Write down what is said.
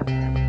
Podcast.